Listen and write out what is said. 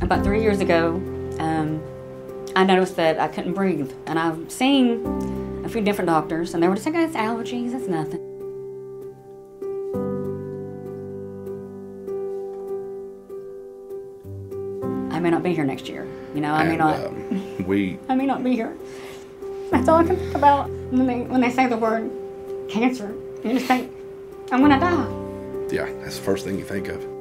about three years ago, um, I noticed that I couldn't breathe. And I've seen a few different doctors, and they were just like, "Oh, it's allergies, it's nothing. I may not be here next year. You know, I may not. um, we I may not be here. That's all I can think about when they when they say the word cancer. You just think I'm gonna die. yeah, that's the first thing you think of.